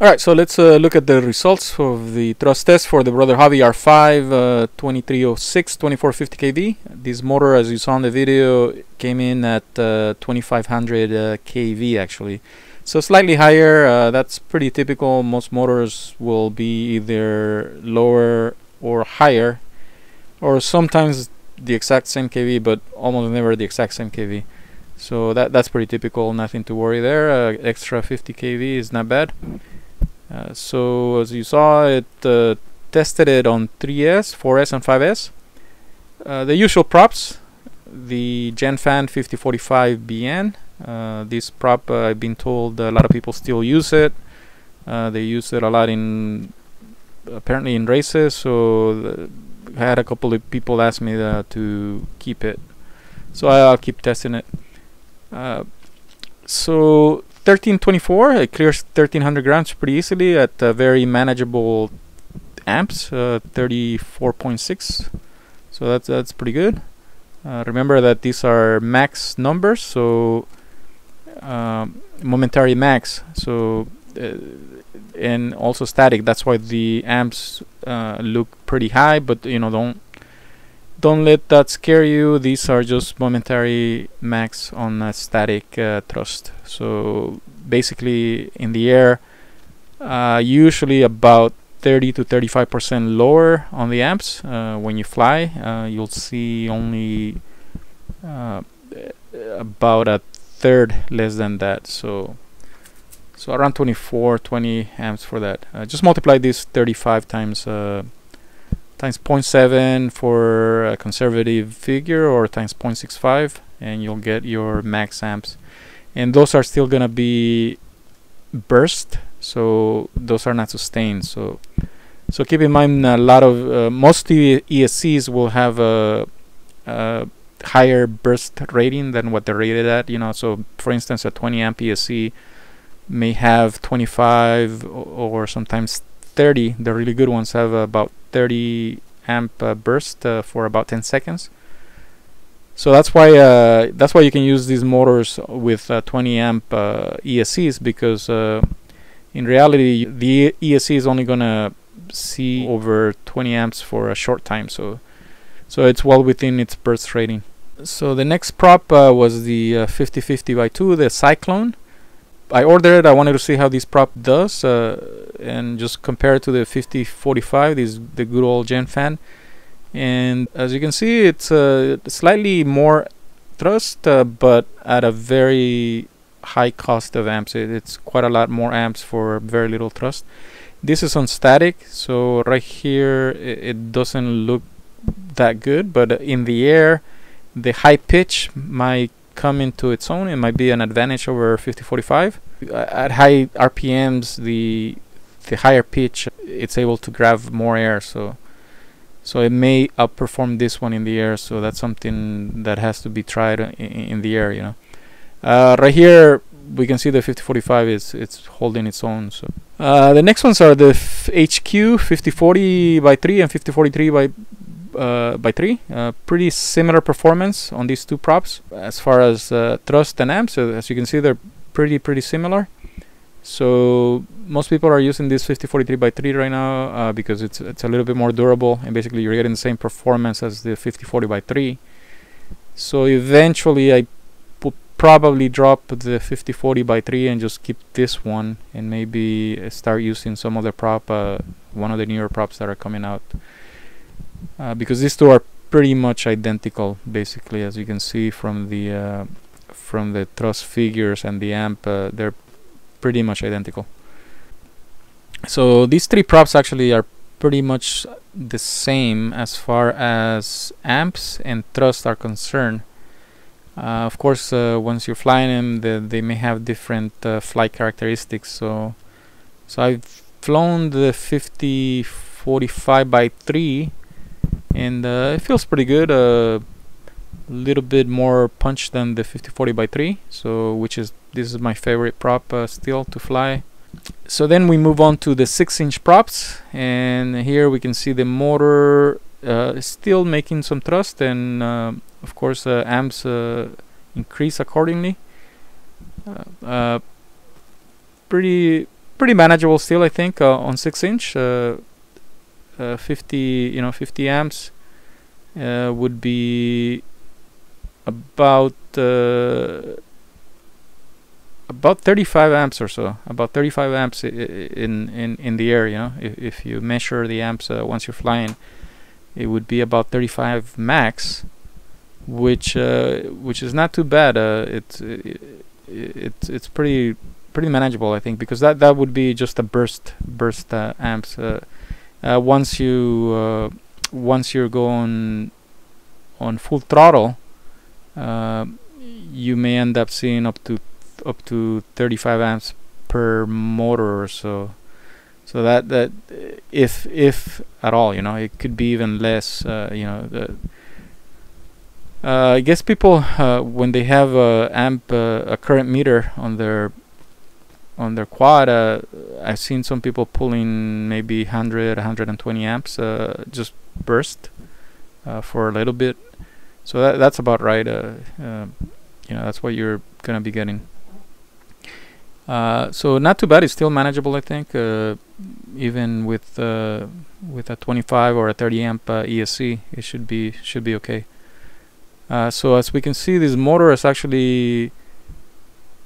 Alright, so let's uh, look at the results of the thrust test for the BrotherHobby R5 uh, 2306 2450 kV. This motor, as you saw in the video, came in at uh, 2500 uh, kV actually. So slightly higher, uh, that's pretty typical. Most motors will be either lower or higher, or sometimes the exact same kV, but almost never the exact same kV. So that that's pretty typical, nothing to worry there. Uh, extra 50 kV is not bad. Uh, so as you saw it uh, tested it on 3S, 4S and 5S. Uh, the usual props, the Gemfan 5045BN. Uh, this prop uh, I've been told a lot of people still use it. they use it a lot in apparently in races so I had a couple of people ask me to keep it. So I'll keep testing it. so 1324 it clears 1300 grams pretty easily at uh, very manageable amps uh, 34.6 so that's that's pretty good. Uh, remember that these are max numbers so um, momentary max. So uh, and also static. That's why the amps uh, look pretty high but you know don't don't let that scare you. These are just momentary max on a static uh, thrust. So basically in the air uh, usually about 30 to 35 percent lower on the amps uh, when you fly. Uh, you'll see only uh, about a third less than that. So so around 24 20 amps for that. Uh, just multiply this 35 times times 0.7 for a conservative figure or times 0.65 and you'll get your max amps. And those are still gonna be burst so those are not sustained. So so keep in mind a lot of uh, most ESCs will have a, a, higher burst rating than what they're rated at you know. So for instance a 20 amp ESC may have 25 or sometimes 30 the really good ones have about 30 amp uh, burst uh, for about 10 seconds. So that's why uh, that's why you can use these motors with uh, 20 amp uh, ESCs because uh, in reality the ESC is only gonna see over 20 amps for a short time. So so it's well within its burst rating. So the next prop was the 5050 by 2 the Cyclone I ordered it. I wanted to see how this prop does, uh, and just compare it to the 5045. This the good old Gemfan. and as you can see, it's uh, slightly more thrust, uh, but at a very high cost of amps. It, it's quite a lot more amps for very little thrust. This is on static, so right here it, it doesn't look that good, but in the air, the high pitch might come into its own. It might be an advantage over 5045. At high RPMs, the the higher pitch, it's able to grab more air. So so it may outperform this one in the air. So that's something that has to be tried in, in the air. You know, uh, right here we can see the 5045 is it's holding its own. So uh, the next ones are the HQ 5040 by 3 and 5043 by uh, by 3. Uh, pretty similar performance on these two props as far as uh, thrust and amps. So as you can see, they're pretty pretty similar. So most people are using this 5043 by 3 right now uh, because it's it's a little bit more durable and basically you're getting the same performance as the 5040 by 3. So eventually I probably drop the 5040 by 3 and just keep this one and maybe start using some other prop, uh, one of the newer props that are coming out uh, because these two are pretty much identical basically as you can see from the uh, from the thrust figures and the amp uh, they're pretty much identical. So these three props actually are pretty much the same as far as amps and thrust are concerned. Uh, of course uh, once you're flying them the, they may have different uh, flight characteristics. So so I've flown the 5045 by 3 and uh, it feels pretty good a little bit more punch than the 5040 by 3 so which is this is my favorite prop uh, still to fly so then we move on to the 6 inch props and here we can see the motor uh, still making some thrust and uh, of course uh, amps uh, increase accordingly pretty pretty manageable still, I think, uh, on six inch. Uh, uh, 50, you know, 50 amps uh, would be about uh, about 35 amps or so. About 35 amps in in in the air. You know, if if you measure the amps uh, once you're flying, it would be about 35 max, which uh, which is not too bad. It's it, it's it's pretty pretty manageable, I think, because that that would be just a burst burst amps. Uh, uh, once you uh, once you're going on full throttle, uh, you may end up seeing up to up to 35 amps per motor or so. So that that if if at all, you know, it could be even less. Uh, you know, the, uh, I guess people uh, when they have a amp a current meter on their on their quad uh, I've seen some people pulling maybe 100 120 amps uh, just burst uh, for a little bit. So that that's about right uh, uh, you know that's what you're gonna be getting. Uh, so not too bad it's still manageable I think even with with a 25 or a 30 amp ESC it should be should be okay. So as we can see this motor is actually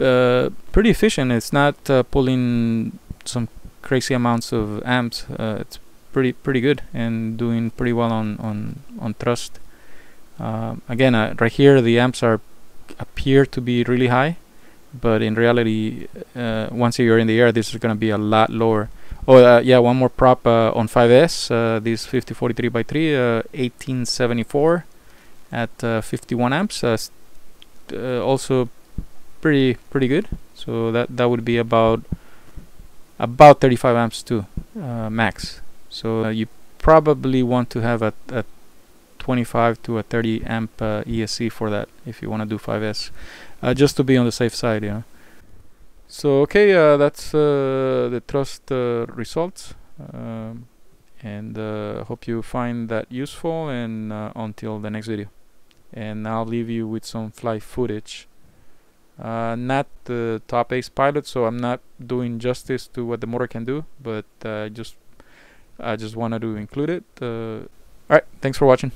uh, pretty efficient. It's not uh, pulling some crazy amounts of amps. Uh, it's pretty pretty good and doing pretty well on on on thrust. Um, again, uh, right here the amps are appear to be really high, but in reality, uh, once you're in the air, this is going to be a lot lower. Oh yeah, one more prop on 5S. this 5043 by 3, 1874 at 51 amps. also pretty pretty good. So that that would be about about 35 amps too, uh, max. So uh, you probably want to have a, a 25 to a 30 amp uh, ESC for that if you want to do 5S, uh, just to be on the safe side, you know. So okay, uh, that's uh, the thrust results. Um, and hope you find that useful and until the next video and I'll leave you with some fly footage uh, not the top ace pilot so I'm not doing justice to what the motor can do but uh, just I just wanted to include it uh, alright thanks for watching